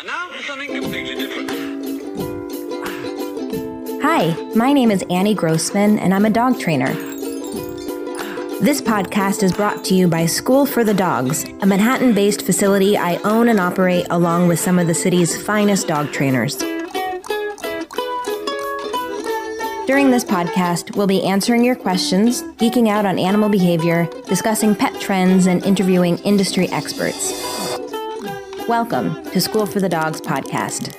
And now for something completely different. Hi, my name is Annie Grossman, and I'm a dog trainer. This podcast is brought to you by School for the Dogs, a Manhattan based facility I own and operate along with some of the city's finest dog trainers. During this podcast, we'll be answering your questions, geeking out on animal behavior, discussing pet trends, and interviewing industry experts. Welcome to School for the Dogs podcast.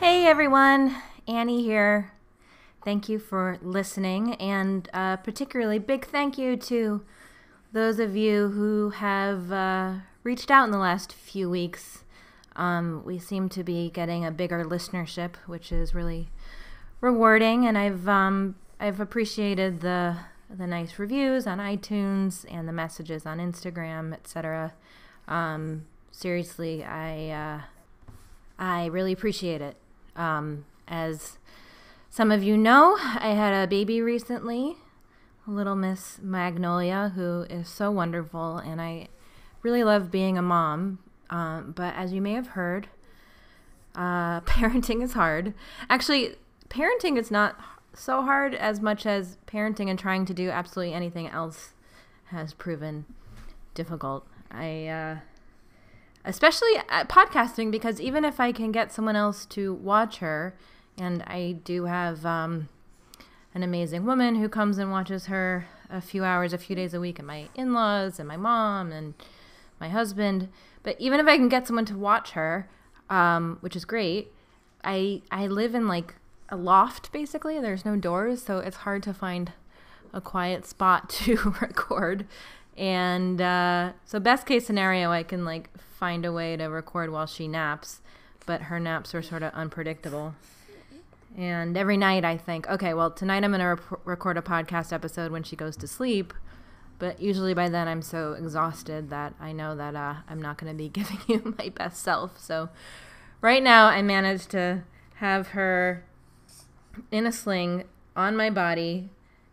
Hey everyone, Annie here. Thank you for listening, and uh, particularly big thank you to those of you who have uh, reached out in the last few weeks. Um, we seem to be getting a bigger listenership, which is really rewarding, and I've um, I've appreciated the the nice reviews on iTunes and the messages on Instagram, etc. Um, seriously, I uh, I really appreciate it. Um, as some of you know, I had a baby recently, little Miss Magnolia, who is so wonderful, and I really love being a mom. Um, but as you may have heard, uh, parenting is hard. Actually, parenting is not so hard as much as parenting and trying to do absolutely anything else has proven difficult. I, uh, especially at podcasting, because even if I can get someone else to watch her, and I do have um, an amazing woman who comes and watches her a few hours, a few days a week, and my in laws, and my mom, and my husband. But even if I can get someone to watch her, um, which is great, I I live in like a loft basically. There's no doors, so it's hard to find a quiet spot to record. And uh, so, best case scenario, I can like find a way to record while she naps, but her naps are sort of unpredictable. And every night I think, okay, well, tonight I'm going to rep- record a podcast episode when she goes to sleep. But usually by then I'm so exhausted that I know that uh, I'm not going to be giving you my best self. So right now I managed to have her in a sling on my body,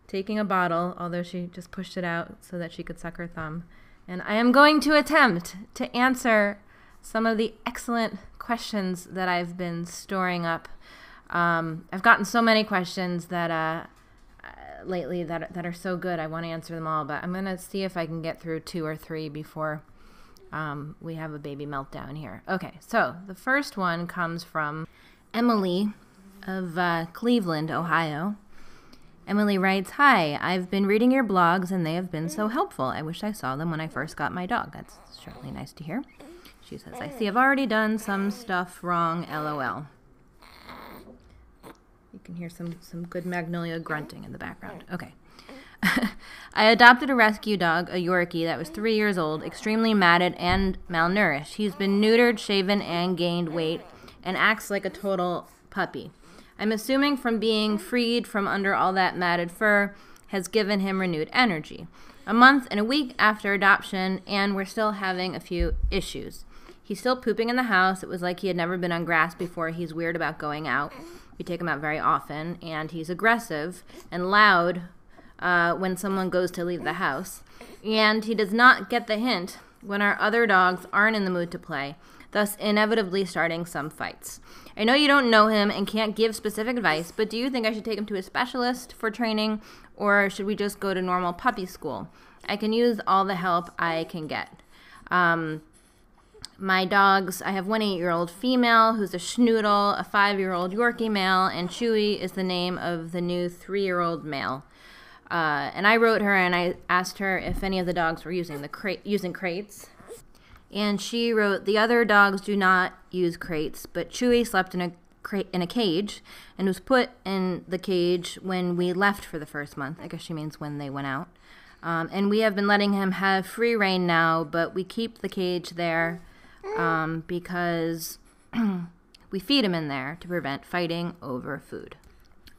taking a bottle, although she just pushed it out so that she could suck her thumb. And I am going to attempt to answer some of the excellent questions that I've been storing up um, I've gotten so many questions that uh, uh, lately that that are so good. I want to answer them all, but I'm gonna see if I can get through two or three before um, we have a baby meltdown here. Okay, so the first one comes from Emily of uh, Cleveland, Ohio. Emily writes, Hi, I've been reading your blogs and they have been so helpful. I wish I saw them when I first got my dog. That's certainly nice to hear. She says, I see I've already done some stuff wrong, lol. You can hear some, some good magnolia grunting in the background. Okay. I adopted a rescue dog, a Yorkie, that was three years old, extremely matted and malnourished. He's been neutered, shaven, and gained weight, and acts like a total puppy. I'm assuming from being freed from under all that matted fur has given him renewed energy. A month and a week after adoption, and we're still having a few issues. He's still pooping in the house. It was like he had never been on grass before. He's weird about going out. We take him out very often, and he's aggressive and loud uh, when someone goes to leave the house. And he does not get the hint when our other dogs aren't in the mood to play, thus inevitably starting some fights. I know you don't know him and can't give specific advice, but do you think I should take him to a specialist for training, or should we just go to normal puppy school? I can use all the help I can get. Um, my dogs, I have one eight year old female who's a schnoodle, a five year old Yorkie male, and Chewy is the name of the new three year old male. Uh, and I wrote her and I asked her if any of the dogs were using the crate using crates. And she wrote the other dogs do not use crates, but Chewy slept in a crate in a cage and was put in the cage when we left for the first month. I guess she means when they went out. Um, and we have been letting him have free reign now, but we keep the cage there um, because we feed him in there to prevent fighting over food.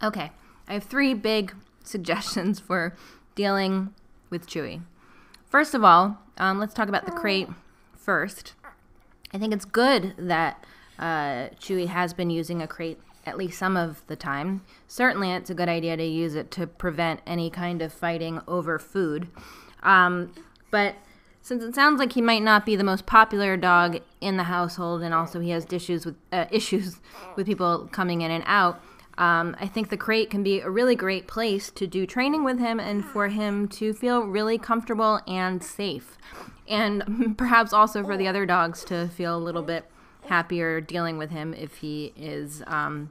Okay, I have three big suggestions for dealing with Chewy. First of all, um, let's talk about the crate first. I think it's good that uh, Chewy has been using a crate at least some of the time. Certainly, it's a good idea to use it to prevent any kind of fighting over food. Um, but since it sounds like he might not be the most popular dog in the household, and also he has issues with uh, issues with people coming in and out, um, I think the crate can be a really great place to do training with him and for him to feel really comfortable and safe, and perhaps also for the other dogs to feel a little bit happier dealing with him if he is um,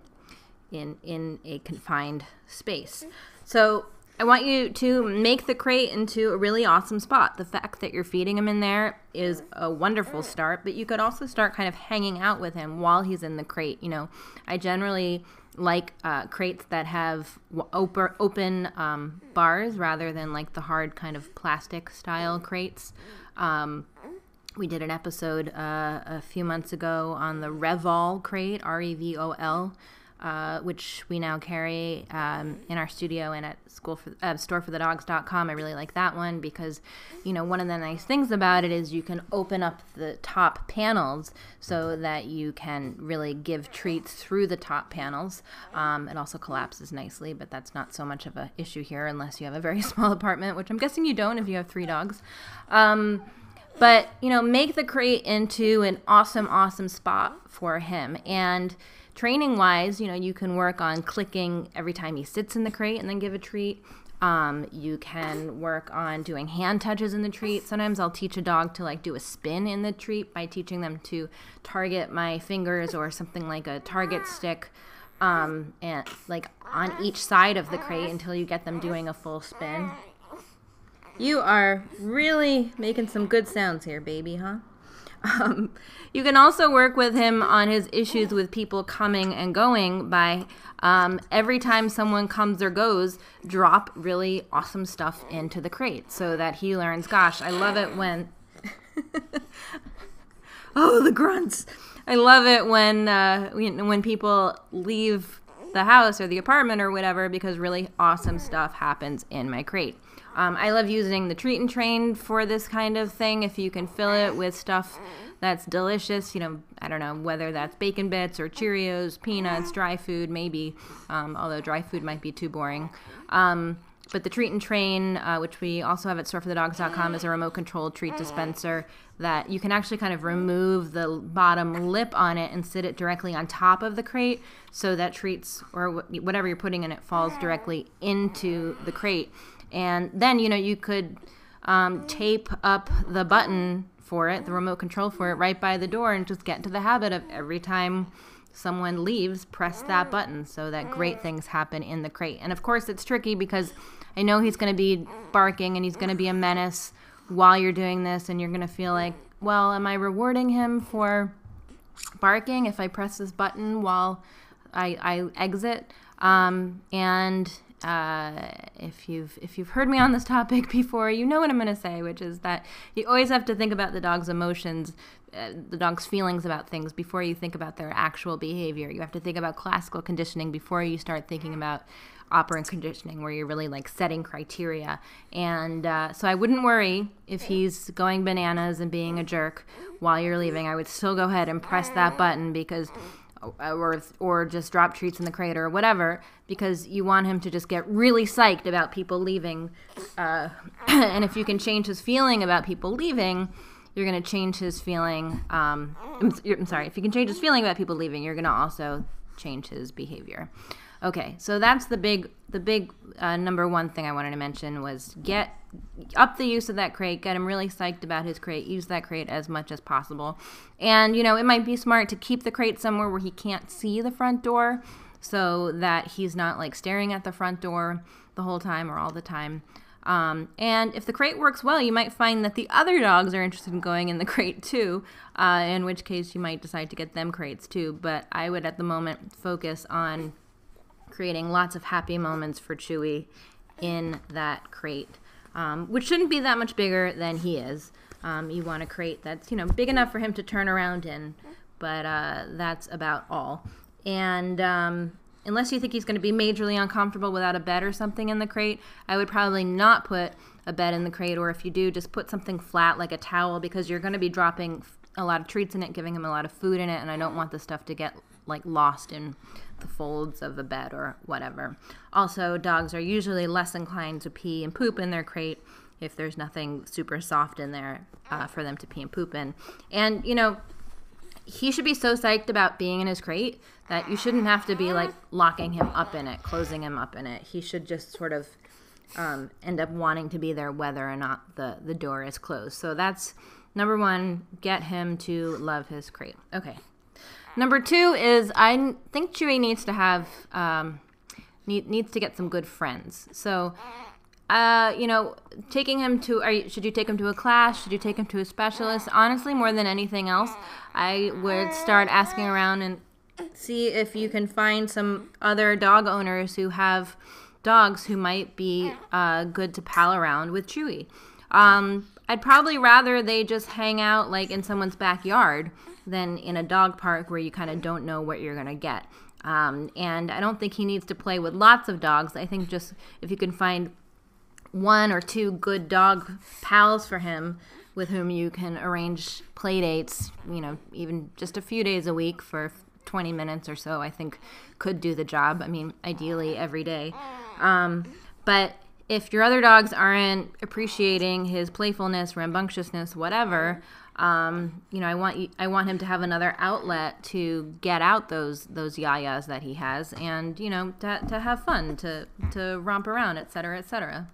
in in a confined space. So I want you to make the crate into a really awesome spot. The fact that you're feeding him in there is a wonderful start, but you could also start kind of hanging out with him while he's in the crate. You know, I generally like uh, crates that have open, open um, bars rather than like the hard kind of plastic style crates. Um, we did an episode uh, a few months ago on the Revol crate, R E V O L uh, which we now carry um, in our studio and at school for uh, storeforthedogs.com. I really like that one because, you know, one of the nice things about it is you can open up the top panels so that you can really give treats through the top panels. Um, it also collapses nicely, but that's not so much of an issue here unless you have a very small apartment, which I'm guessing you don't if you have three dogs. Um, but you know, make the crate into an awesome, awesome spot for him and training wise, you know, you can work on clicking every time he sits in the crate and then give a treat. Um, you can work on doing hand touches in the treat. Sometimes I'll teach a dog to like do a spin in the treat by teaching them to target my fingers or something like a target stick, um, and like on each side of the crate until you get them doing a full spin. You are really making some good sounds here, baby, huh? Um, you can also work with him on his issues with people coming and going by um, every time someone comes or goes, drop really awesome stuff into the crate so that he learns, gosh, I love it when. oh, the grunts. I love it when, uh, when people leave the house or the apartment or whatever because really awesome stuff happens in my crate. Um, I love using the treat and train for this kind of thing. If you can fill it with stuff that's delicious, you know, I don't know whether that's bacon bits or Cheerios, peanuts, dry food, maybe, um, although dry food might be too boring. Um, but the treat and train, uh, which we also have at storeforthedogs.com, is a remote controlled treat dispenser that you can actually kind of remove the bottom lip on it and sit it directly on top of the crate so that treats or whatever you're putting in it falls directly into the crate. And then, you know, you could um, tape up the button for it, the remote control for it, right by the door and just get into the habit of every time someone leaves, press that button so that great things happen in the crate. And of course, it's tricky because I know he's going to be barking and he's going to be a menace while you're doing this, and you're going to feel like, well, am I rewarding him for barking if I press this button while I, I exit? Um, and uh, if you've if you've heard me on this topic before, you know what I'm going to say, which is that you always have to think about the dog's emotions, uh, the dog's feelings about things before you think about their actual behavior. You have to think about classical conditioning before you start thinking about operant conditioning, where you're really like setting criteria. And uh, so I wouldn't worry if he's going bananas and being a jerk while you're leaving. I would still go ahead and press that button because or or just drop treats in the crate or whatever because you want him to just get really psyched about people leaving uh, and if you can change his feeling about people leaving you're going to change his feeling um, I'm, I'm sorry if you can change his feeling about people leaving you're going to also change his behavior Okay, so that's the big the big uh, number one thing I wanted to mention was get up the use of that crate, get him really psyched about his crate, use that crate as much as possible. And you know, it might be smart to keep the crate somewhere where he can't see the front door so that he's not like staring at the front door the whole time or all the time. Um, and if the crate works well, you might find that the other dogs are interested in going in the crate too, uh, in which case you might decide to get them crates too. But I would at the moment focus on creating lots of happy moments for Chewy in that crate, um, which shouldn't be that much bigger than he is. Um, you want a crate that's you know big enough for him to turn around in, but uh, that's about all. And um, unless you think he's going to be majorly uncomfortable without a bed or something in the crate, I would probably not put a bed in the crate, or if you do, just put something flat like a towel because you're going to be dropping a lot of treats in it, giving him a lot of food in it, and I don't want the stuff to get like lost in the folds of the bed or whatever. Also, dogs are usually less inclined to pee and poop in their crate if there's nothing super soft in there uh, for them to pee and poop in. And, you know, he should be so psyched about being in his crate that you shouldn't have to be like locking him up in it, closing him up in it. He should just sort of um, end up wanting to be there whether or not the, the door is closed. So that's number one, get him to love his crate. Okay. Number two is I think Chewy needs to have, um, need, needs to get some good friends. So uh, you know, taking him to, you, should you take him to a class? Should you take him to a specialist? Honestly, more than anything else, I would start asking around and see if you can find some other dog owners who have dogs who might be uh, good to pal around with Chewy. Um, I'd probably rather they just hang out like in someone's backyard than in a dog park where you kind of don't know what you're going to get. Um, and I don't think he needs to play with lots of dogs. I think just if you can find one or two good dog pals for him with whom you can arrange play dates, you know, even just a few days a week for 20 minutes or so, I think could do the job. I mean, ideally every day. Um, but if your other dogs aren't appreciating his playfulness, rambunctiousness, whatever, um, you know, I want I want him to have another outlet to get out those those yayas that he has, and you know, to, to have fun, to to romp around, et cetera, et cetera.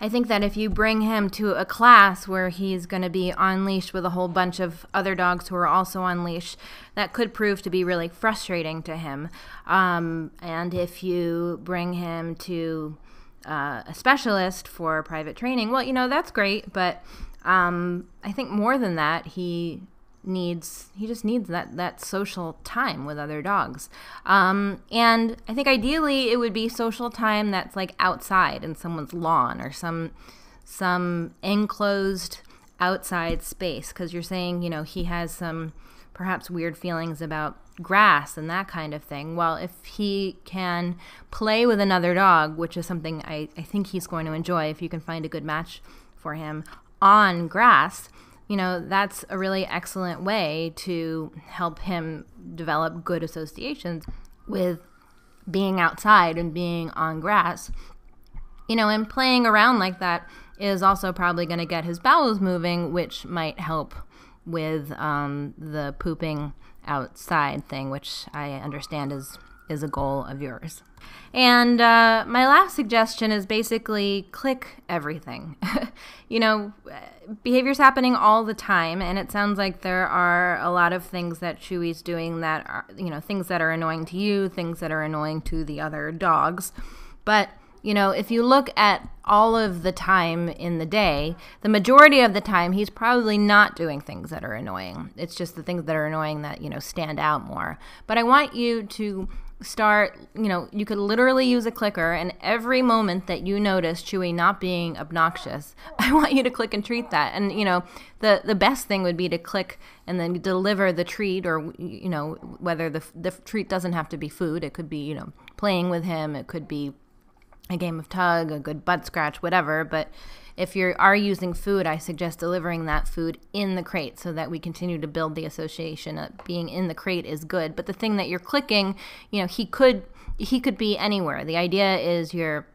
I think that if you bring him to a class where he's going to be on leash with a whole bunch of other dogs who are also on leash, that could prove to be really frustrating to him. Um, and if you bring him to uh, a specialist for private training, well, you know, that's great, but um, I think more than that, he needs he just needs that that social time with other dogs. Um, and i think ideally it would be social time that's like outside in someone's lawn or some some enclosed outside space. Because you're saying you know he has some perhaps weird feelings about grass and that kind of thing. Well if he can play with another dog which is something i, I think he's going to enjoy if you can find a good match for him on grass, you know, that's a really excellent way to help him develop good associations with being outside and being on grass. You know, and playing around like that is also probably going to get his bowels moving, which might help with um, the pooping outside thing, which I understand is is a goal of yours. And uh, my last suggestion is basically click everything. you know, behavior's happening all the time, and it sounds like there are a lot of things that Chewy's doing that are, you know, things that are annoying to you, things that are annoying to the other dogs. But you know, if you look at all of the time in the day, the majority of the time he's probably not doing things that are annoying. It's just the things that are annoying that, you know, stand out more. But I want you to start, you know, you could literally use a clicker, and every moment that you notice Chewy not being obnoxious, I want you to click and treat that. And you know, the the best thing would be to click and then deliver the treat, or you know, whether the the treat doesn't have to be food, it could be you know playing with him, it could be a game of tug, a good butt scratch, whatever. But if you are using food, I suggest delivering that food in the crate so that we continue to build the association. That being in the crate is good, but the thing that you're clicking, you know, he could he could be anywhere. The idea is you're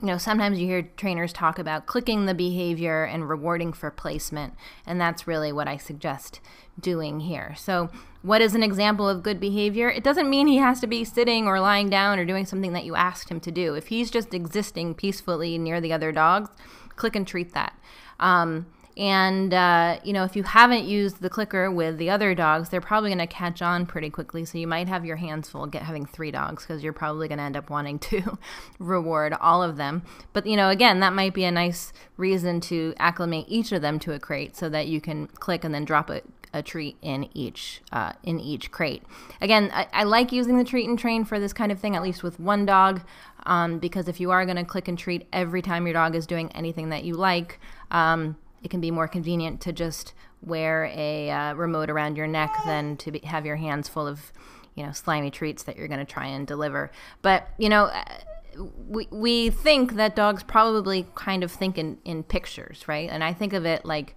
you know, sometimes you hear trainers talk about clicking the behavior and rewarding for placement, and that's really what I suggest doing here. So, what is an example of good behavior? It doesn't mean he has to be sitting or lying down or doing something that you asked him to do. If he's just existing peacefully near the other dogs, click and treat that. Um, and, uh, you know, if you haven't used the clicker with the other dogs, they're probably going to catch on pretty quickly. So you might have your hands full get having three dogs because you're probably going to end up wanting to reward all of them. But, you know, again, that might be a nice reason to acclimate each of them to a crate so that you can click and then drop a, a treat in each uh, in each crate. Again, I, I, like using the treat and train for this kind of thing, at least with one dog, um, because if you are going to click and treat every time your dog is doing anything that you like, um, it can be more convenient to just wear a uh, remote around your neck than to be, have your hands full of, you know, slimy treats that you're going to try and deliver. But, you know, uh, we, we think that dogs probably kind of think in, in pictures, right? And I think of it like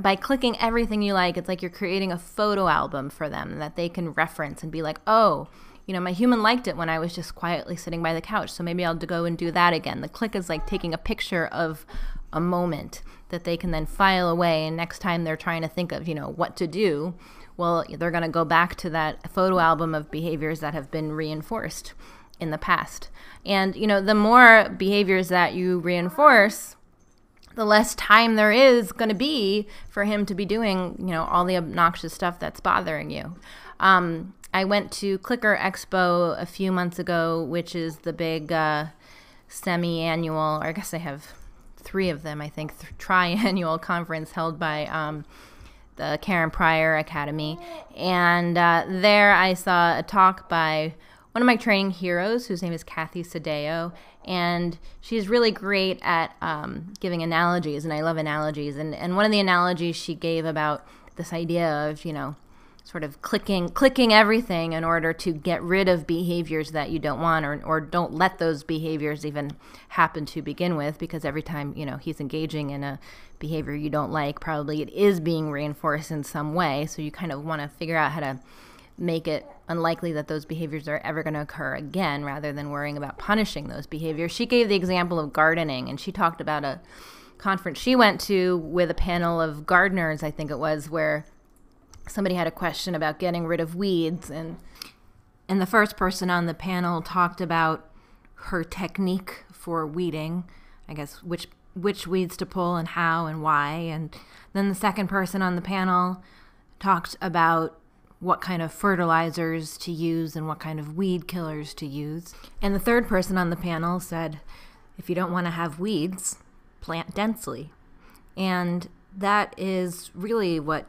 by clicking everything you like, it's like you're creating a photo album for them that they can reference and be like, oh, you know, my human liked it when I was just quietly sitting by the couch, so maybe I'll go and do that again. The click is like taking a picture of a moment that they can then file away. And next time they're trying to think of, you know, what to do, well, they're going to go back to that photo album of behaviors that have been reinforced in the past. And, you know, the more behaviors that you reinforce, the less time there is going to be for him to be doing, you know, all the obnoxious stuff that's bothering you. Um, I went to Clicker Expo a few months ago, which is the big uh, semi annual, or I guess they have three of them, I think, th- triannual conference held by um, the Karen Pryor Academy. And uh, there I saw a talk by one of my training heroes, whose name is Kathy Sdao. And she's really great at um, giving analogies, and I love analogies. And, and one of the analogies she gave about this idea of, you know, sort of clicking clicking everything in order to get rid of behaviors that you don't want or, or don't let those behaviors even happen to begin with because every time you know he's engaging in a behavior you don't like probably it is being reinforced in some way. So you kind of want to figure out how to make it unlikely that those behaviors are ever going to occur again rather than worrying about punishing those behaviors. She gave the example of gardening and she talked about a conference she went to with a panel of gardeners i think it was where somebody had a question about getting rid of weeds and and the first person on the panel talked about her technique for weeding i guess which which weeds to pull and how and why and then the second person on the panel talked about what kind of fertilizers to use and what kind of weed killers to use. And the third person on the panel said if you don't want to have weeds plant densely. And that is really what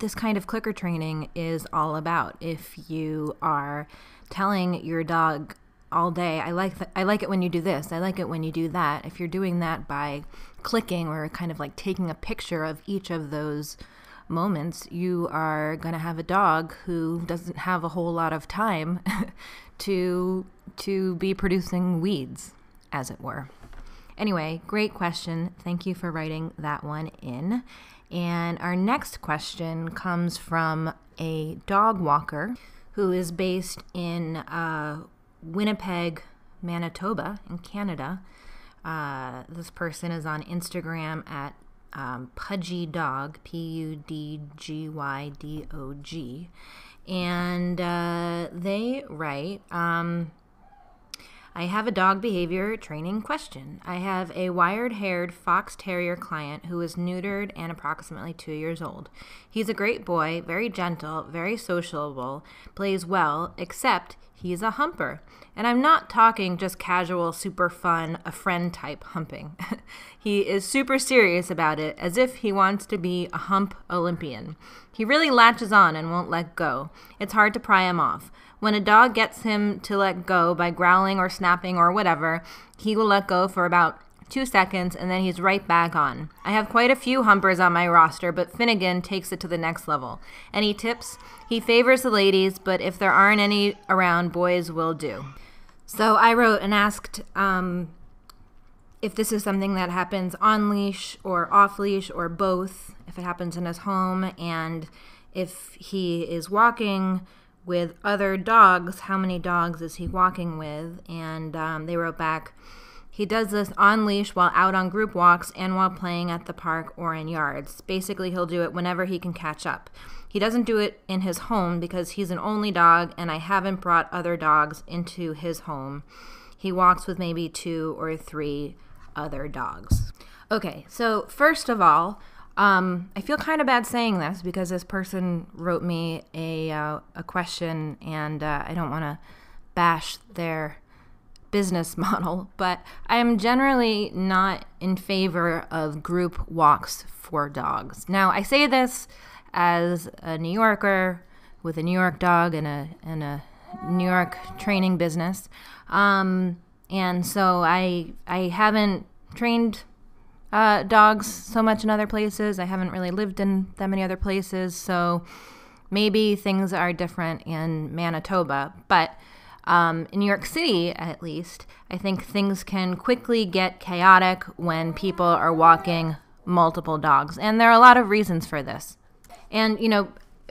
this kind of clicker training is all about. If you are telling your dog all day, I like th- I like it when you do this. I like it when you do that. If you're doing that by clicking or kind of like taking a picture of each of those moments, you are going to have a dog who doesn't have a whole lot of time to to be producing weeds, as it were. Anyway, great question. Thank you for writing that one in. And our next question comes from a dog walker who is based in uh, Winnipeg, Manitoba, in Canada. Uh, this person is on Instagram at um, Pudgy Dog, P U D G Y D O G. And uh, they write, um, I have a dog behavior training question. I have a wired haired fox terrier client who is neutered and approximately two years old. He's a great boy, very gentle, very sociable, plays well, except he's a humper. And I'm not talking just casual, super fun, a friend type humping. he is super serious about it, as if he wants to be a hump Olympian. He really latches on and won't let go. It's hard to pry him off. When a dog gets him to let go by growling or snapping or whatever, he will let go for about two seconds and then he's right back on. I have quite a few humpers on my roster, but Finnegan takes it to the next level. Any tips? He favors the ladies, but if there aren't any around, boys will do. So I wrote and asked um, if this is something that happens on leash or off leash or both, if it happens in his home, and if he is walking with other dogs. How many dogs is he walking with? And um, they wrote back, he does this on leash while out on group walks and while playing at the park or in yards. Basically, he'll do it whenever he can catch up. He doesn't do it in his home because he's an only dog and I haven't brought other dogs into his home. He walks with maybe two or three other dogs. Okay, so first of all, um, I feel kind of bad saying this because this person wrote me a uh, a question, and uh, I don't want to bash their business model, but I am generally not in favor of group walks for dogs. Now, I say this as a New Yorker with a New York dog and a and a New York training business, um, and so I I haven't trained uh, dogs so much in other places. I haven't really lived in that many other places, so maybe things are different in Manitoba. But um, in New York City, at least, I think things can quickly get chaotic when people are walking multiple dogs. And there are a lot of reasons for this. And, you know,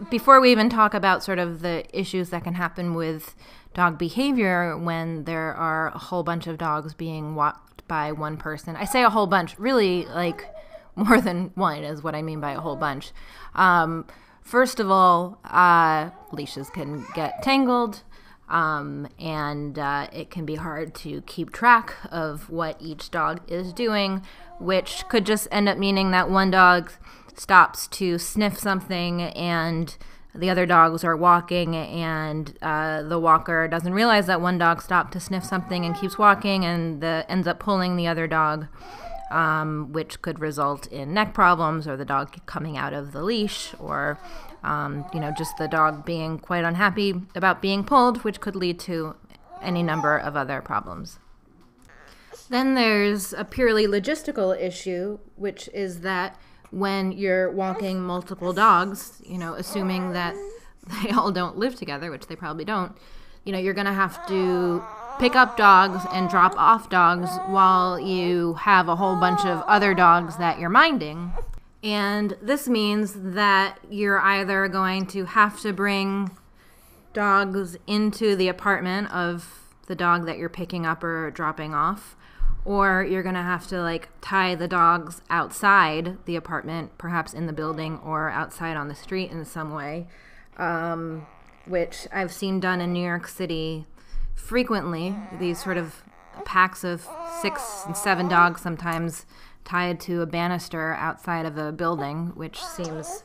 before we even talk about sort of the issues that can happen with dog behavior when there are a whole bunch of dogs being walked by one person. I say a whole bunch, really, like more than one is what I mean by a whole bunch. Um, first of all, uh, leashes can get tangled. Um, and uh, it can be hard to keep track of what each dog is doing, which could just end up meaning that one dog stops to sniff something and the other dogs are walking and uh, the walker doesn't realize that one dog stopped to sniff something and keeps walking and the, ends up pulling the other dog um, which could result in neck problems or the dog coming out of the leash or um, you know just the dog being quite unhappy about being pulled which could lead to any number of other problems. Then there's a purely logistical issue which is that when you're walking multiple dogs, you know, assuming that they all don't live together, which they probably don't, you know, you're going to have to pick up dogs and drop off dogs while you have a whole bunch of other dogs that you're minding. And this means that you're either going to have to bring dogs into the apartment of the dog that you're picking up or dropping off, or you're going to have to like tie the dogs outside the apartment, perhaps in the building or outside on the street in some way, um, which I've seen done in New York City frequently. These sort of packs of six and seven dogs sometimes tied to a banister outside of a building, which seems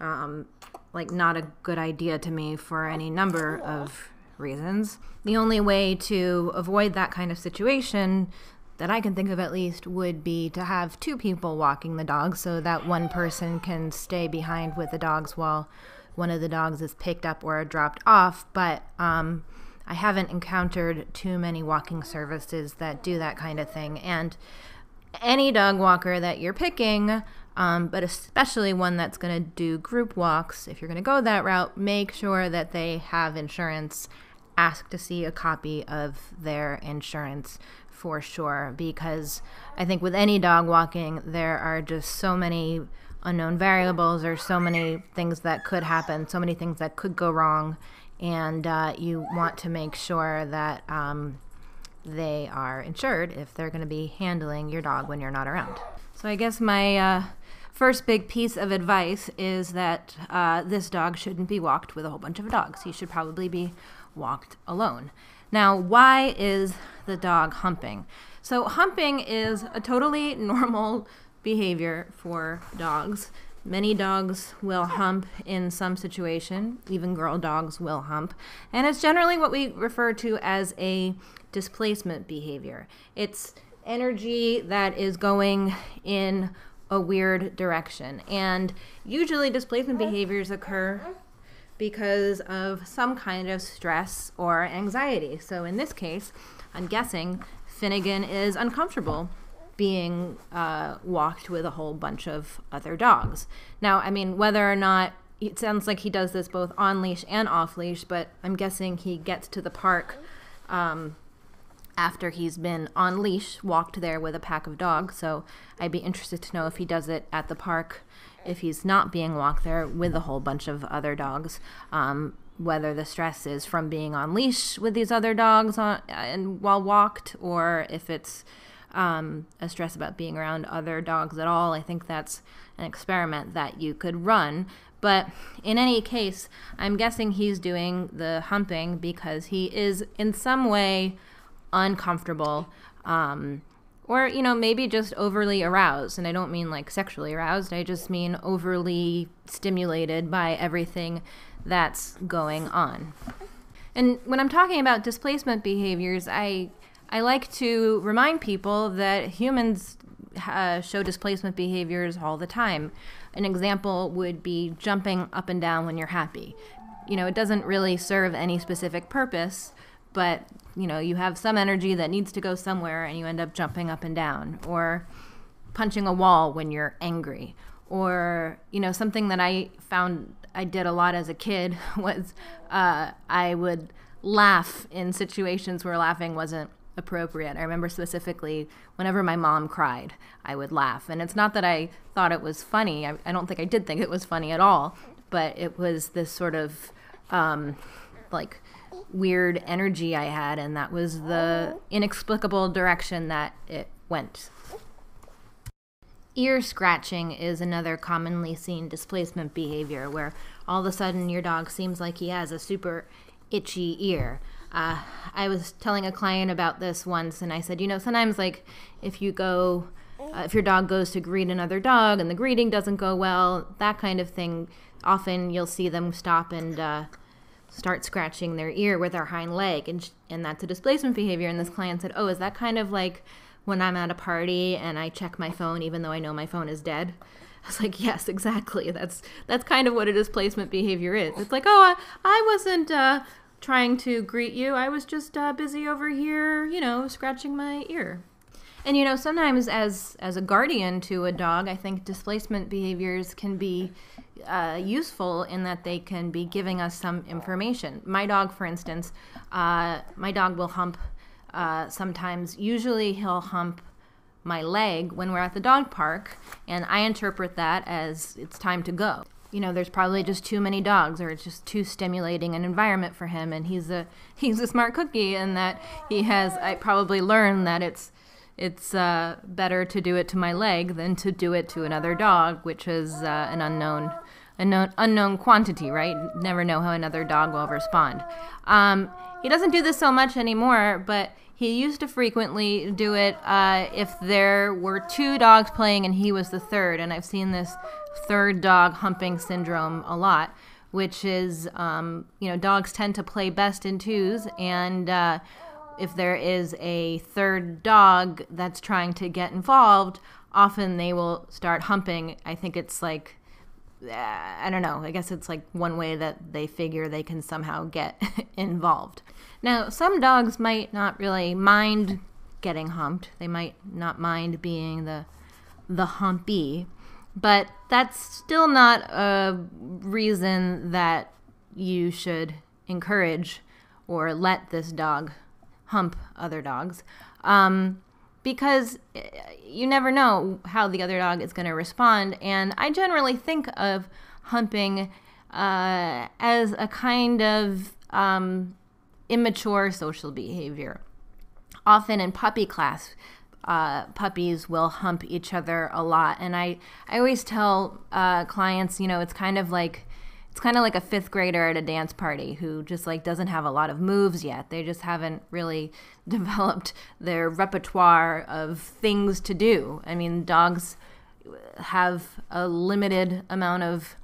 um, like not a good idea to me for any number of reasons. The only way to avoid that kind of situation that I can think of at least would be to have two people walking the dogs so that one person can stay behind with the dogs while one of the dogs is picked up or dropped off. But um, I haven't encountered too many walking services that do that kind of thing. And any dog walker that you're picking, um, but especially one that's going to do group walks, if you're going to go that route, make sure that they have insurance. Ask to see a copy of their insurance for sure because I think with any dog walking, there are just so many unknown variables or so many things that could happen, so many things that could go wrong, and uh, you want to make sure that um, they are insured if they're going to be handling your dog when you're not around. So I guess my uh, first big piece of advice is that uh, this dog shouldn't be walked with a whole bunch of dogs. He should probably be walked alone. Now, why is the dog humping? So, humping is a totally normal behavior for dogs. Many dogs will hump in some situation, even girl dogs will hump. And it's generally what we refer to as a displacement behavior. It's energy that is going in a weird direction. And usually, displacement behaviors occur because of some kind of stress or anxiety. So in this case, I'm guessing Finnegan is uncomfortable being uh, walked with a whole bunch of other dogs. Now, I mean, whether or not it sounds like he does this both on leash and off leash, but I'm guessing he gets to the park um, after he's been on leash, walked there with a pack of dogs. So I'd be interested to know if he does it at the park if he's not being walked there with a whole bunch of other dogs. Um, whether the stress is from being on leash with these other dogs on, and while walked, or if it's um, a stress about being around other dogs at all. I think that's an experiment that you could run. But in any case, I'm guessing he's doing the humping because he is in some way uncomfortable. Um, or you know maybe just overly aroused. And i don't mean like sexually aroused. I just mean overly stimulated by everything that's going on. And when i'm talking about displacement behaviors i i like to remind people that humans uh, show displacement behaviors all the time. An example would be jumping up and down when you're happy. You know it doesn't really serve any specific purpose but you know you have some energy that needs to go somewhere and you end up jumping up and down or punching a wall when you're angry. Or you know something that i found i did a lot as a kid was uh, i would laugh in situations where laughing wasn't appropriate. I remember specifically whenever my mom cried i would laugh. And it's not that i thought it was funny. I, I don't think i did think it was funny at all but it was this sort of um, like weird energy I had, and that was the inexplicable direction that it went. Ear scratching is another commonly seen displacement behavior where all of a sudden your dog seems like he has a super itchy ear. Uh, I was telling a client about this once, and I said, you know, sometimes like if you go, uh, if your dog goes to greet another dog and the greeting doesn't go well, that kind of thing, often you'll see them stop and uh, start scratching their ear with their hind leg, and and that's a displacement behavior. And this client said, oh, is that kind of like when I'm at a party and I check my phone even though I know my phone is dead? I was like, yes, exactly. That's that's kind of what a displacement behavior is. It's like, oh, I, I wasn't uh, trying to greet you. I was just uh, busy over here, you know, scratching my ear. And you know, sometimes as as a guardian to a dog, I think displacement behaviors can be uh, useful in that they can be giving us some information. My dog, for instance, uh, my dog will hump uh, sometimes. Usually, he'll hump my leg when we're at the dog park, and I interpret that as it's time to go you know there's probably just too many dogs or it's just too stimulating an environment for him and he's a he's a smart cookie and that he has i probably learned that it's it's uh, better to do it to my leg than to do it to another dog which is uh, an unknown unknown unknown quantity right never know how another dog will respond um, he doesn't do this so much anymore but he used to frequently do it uh, if there were two dogs playing and he was the third and i've seen this third dog humping syndrome a lot, which is, um, you know, dogs tend to play best in twos. And uh, if there is a third dog that's trying to get involved, often they will start humping. I think it's like, I don't know, I guess it's like one way that they figure they can somehow get involved. Now, some dogs might not really mind getting humped, they might not mind being the the humpy but that's still not a reason that you should encourage or let this dog hump other dogs. Um, because eh, you never know how the other dog is going to respond. And I generally think of humping uh, as a kind of um, immature social behavior. Often in puppy class, uh, puppies will hump each other a lot. And I, I always tell uh, clients, you know, it's kind of like it's kind of like a fifth grader at a dance party who just like doesn't have a lot of moves yet. They just haven't really developed their repertoire of things to do. I mean, dogs have a limited amount of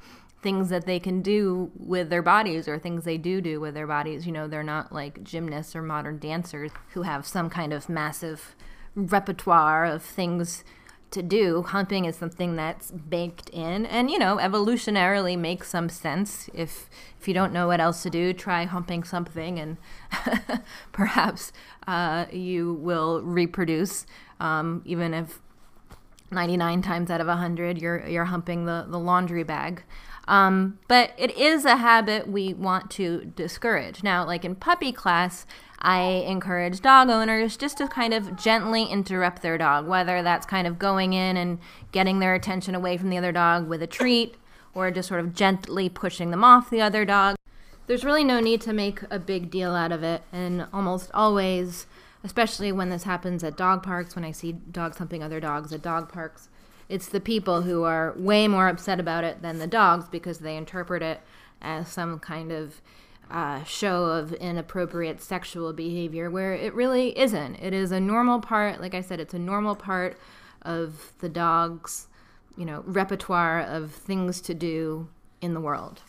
things that they can do with their bodies or things they do do with their bodies. You know, they're not like gymnasts or modern dancers who have some kind of massive repertoire of things to do. Humping is something that's baked in, and you know, evolutionarily makes some sense. If if you don't know what else to do, try humping something, and perhaps uh, you will reproduce. Um, even if 99 times out of 100 you're you're humping the the laundry bag. Um, but it is a habit we want to discourage. Now, like in puppy class, I encourage dog owners just to kind of gently interrupt their dog, whether that's kind of going in and getting their attention away from the other dog with a treat or just sort of gently pushing them off the other dog. There's really no need to make a big deal out of it, and almost always, especially when this happens at dog parks, when I see dogs humping other dogs at dog parks, it's the people who are way more upset about it than the dogs because they interpret it as some kind of uh, show of inappropriate sexual behavior where it really isn't. It is a normal part, like I said, it's a normal part of the dog's, you know, repertoire of things to do in the world.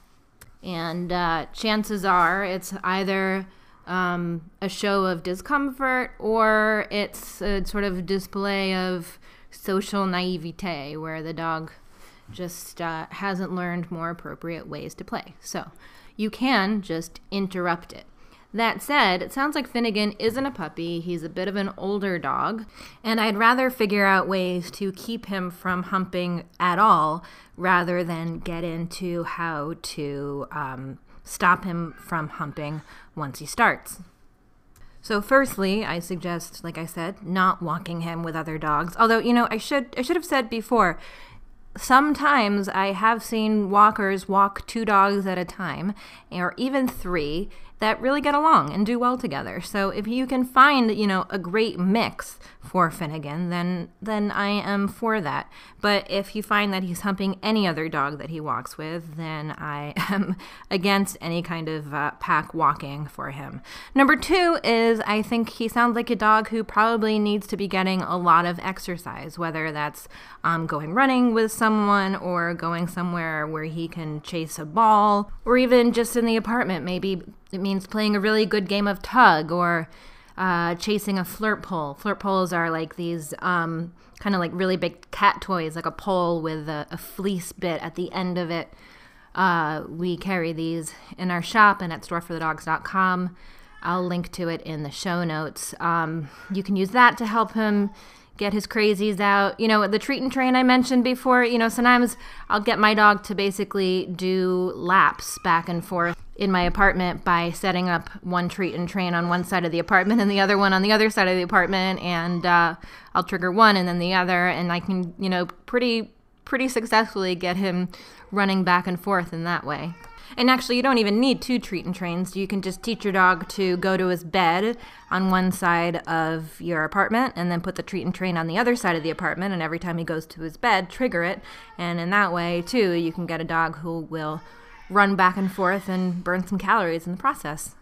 And uh, chances are it's either um, a show of discomfort or it's a sort of display of social naivete where the dog just uh, hasn't learned more appropriate ways to play. So, you can just interrupt it. That said, it sounds like Finnegan isn't a puppy. He's a bit of an older dog, and I'd rather figure out ways to keep him from humping at all rather than get into how to um, stop him from humping once he starts. So, firstly, I suggest, like I said, not walking him with other dogs. Although, you know, I should I should have said before sometimes I have seen walkers walk two dogs at a time, or even three, that really get along and do well together. So if you can find, you know, a great mix for Finnegan, then then I am for that. But if you find that he's humping any other dog that he walks with, then I am against any kind of uh, pack walking for him. Number two is I think he sounds like a dog who probably needs to be getting a lot of exercise, whether that's um, going running with someone or going somewhere where he can chase a ball, or even just in the apartment, maybe it means playing a really good game of tug or uh, chasing a flirt pole. Flirt poles are like these um, kind of like really big cat toys, like a pole with a, a fleece bit at the end of it. Uh, we carry these in our shop and at storeforthedogs.com. I'll link to it in the show notes. Um, you can use that to help him get his crazies out. You know, the treat and train I mentioned before, you know, sometimes I'll get my dog to basically do laps back and forth in my apartment by setting up one treat and train on one side of the apartment and the other one on the other side of the apartment and uh, I'll trigger one and then the other and I can, you know, pretty pretty successfully get him running back and forth in that way. And actually, you don't even need two treat and trains. You can just teach your dog to go to his bed on one side of your apartment and then put the treat and train on the other side of the apartment. And every time he goes to his bed, trigger it. And in that way, too, you can get a dog who will run back and forth and burn some calories in the process.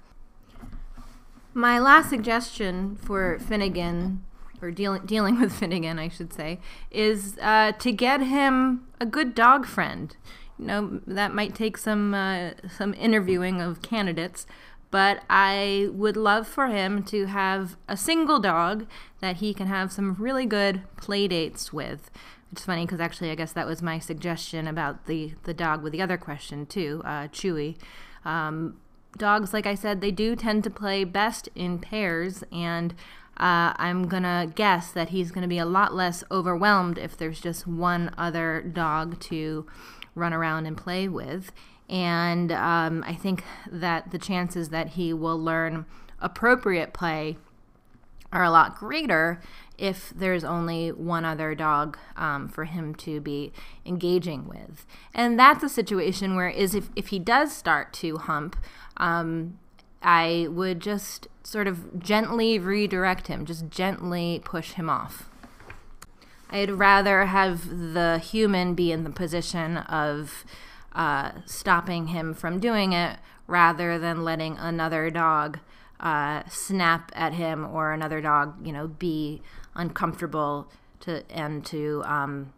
My last suggestion for Finnegan, or dealing dealing with Finnegan, I should say, is uh, to get him a good dog friend you know that might take some uh, some interviewing of candidates but I would love for him to have a single dog that he can have some really good play dates with. It's funny because actually, I guess that was my suggestion about the the dog with the other question too, uh, Chewy. Um, dogs, like I said, they do tend to play best in pairs, and uh, I'm gonna guess that he's gonna be a lot less overwhelmed if there's just one other dog to run around and play with. And um, I think that the chances that he will learn appropriate play are a lot greater if there's only one other dog um, for him to be engaging with. And that's a situation where is if, if he does start to hump, um, I would just sort of gently redirect him, just gently push him off. I'd rather have the human be in the position of uh, stopping him from doing it rather than letting another dog uh, snap at him or another dog, you know, be uncomfortable to and to, um,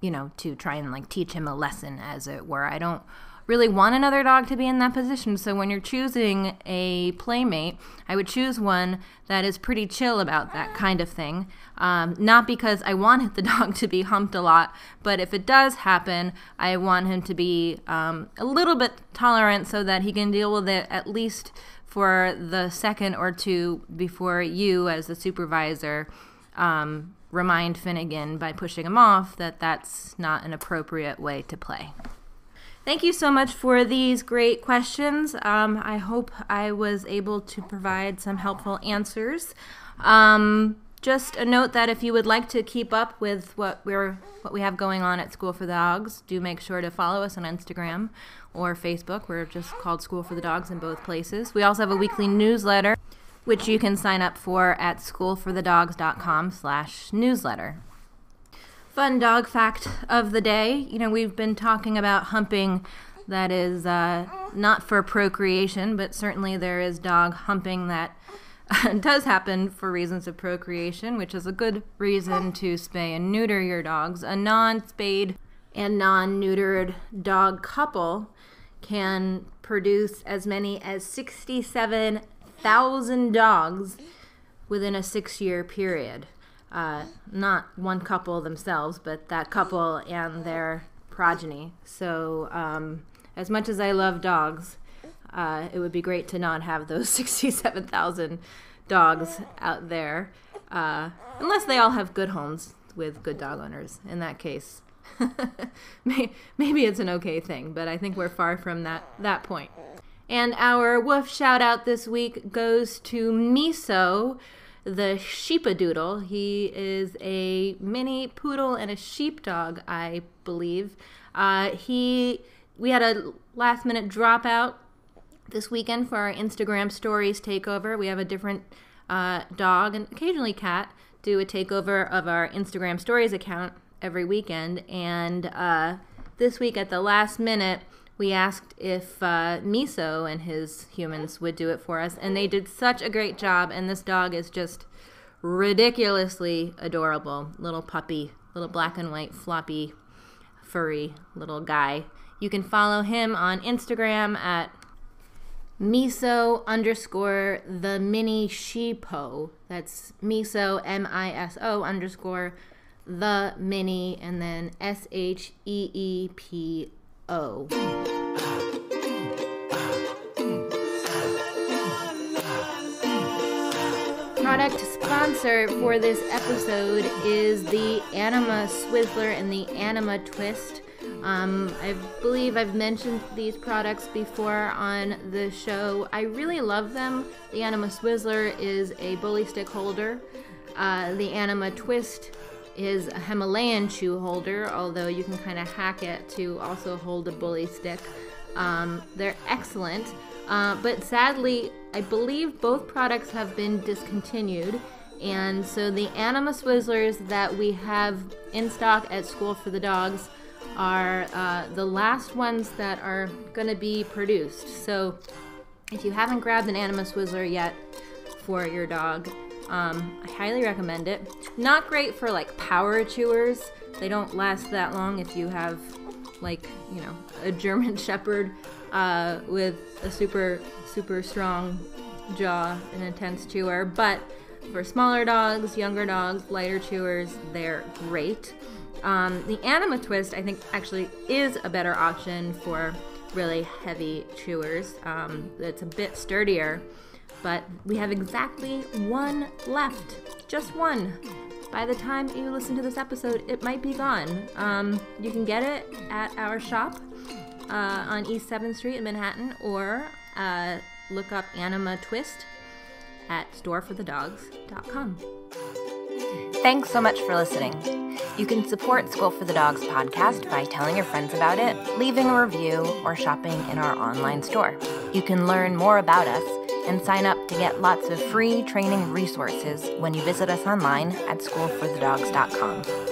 you know, to try and like teach him a lesson, as it were. I don't really want another dog to be in that position. So when you're choosing a playmate, I would choose one that is pretty chill about that kind of thing. Um, not because I want the dog to be humped a lot, but if it does happen, I want him to be um, a little bit tolerant so that he can deal with it at least for the second or two before you, as the supervisor, um, remind Finnegan by pushing him off that that's not an appropriate way to play. Thank you so much for these great questions. Um, I hope I was able to provide some helpful answers. Um, just a note that if you would like to keep up with what we're what we have going on at School for the Dogs, do make sure to follow us on Instagram or Facebook. We're just called School for the Dogs in both places. We also have a weekly newsletter, which you can sign up for at schoolforthedogs.com/newsletter. Fun dog fact of the day. You know, we've been talking about humping that is uh, not for procreation, but certainly there is dog humping that does happen for reasons of procreation, which is a good reason to spay and neuter your dogs. A non spayed and non neutered dog couple can produce as many as 67,000 dogs within a six year period uh, not one couple themselves, but that couple and their progeny. So, um, as much as I love dogs, uh, it would be great to not have those 67,000 dogs out there, uh, unless they all have good homes with good dog owners. In that case, maybe it's an okay thing, but I think we're far from that, that point. And our woof shout out this week goes to Miso the Sheepadoodle. He is a mini poodle and a sheepdog, I believe. Uh, he we had a last minute dropout This weekend for our Instagram stories takeover, we have a different uh, dog and occasionally cat do a takeover of our Instagram stories account every weekend. And uh, this week at the last minute, we asked if uh, Miso and his humans would do it for us, and they did such a great job. And this dog is just ridiculously adorable. Little puppy, little black and white, floppy, furry little guy. You can follow him on Instagram at miso underscore the mini sheepo. That's miso, M I S O underscore the mini, and then S H E E P O. Product sponsor for this episode is the Anima Swizzler and the Anima Twist. Um, I believe I've mentioned these products before on the show. I really love them. The Anima Swizzler is a bully stick holder. Uh, the Anima Twist is a Himalayan chew holder, although you can kind of hack it to also hold a bully stick. Um, they're excellent, uh, but sadly, I believe both products have been discontinued. And so the Anima Swizzlers that we have in stock at School for the Dogs are uh, the last ones that are going to be produced. So if you haven't grabbed an Anima Swizzler yet for your dog, um, I highly recommend it. Not great for like power chewers. They don't last that long if you have like, you know, a German Shepherd uh, with a super, super strong jaw, and intense chewer. But for smaller dogs, younger dogs, lighter chewers, they're great. Um, the Anima Twist, I think, actually is a better option for really heavy chewers. Um, it's a bit sturdier, but we have exactly one left. Just one. By the time you listen to this episode, it might be gone. Um, you can get it at our shop uh, on East 7th Street in Manhattan, or uh, look up Anima Twist at storeforthedogs.com. Thanks so much for listening. You can support School for the Dogs podcast by telling your friends about it, leaving a review, or shopping in our online store. You can learn more about us and sign up to get lots of free training resources when you visit us online at schoolforthedogs.com.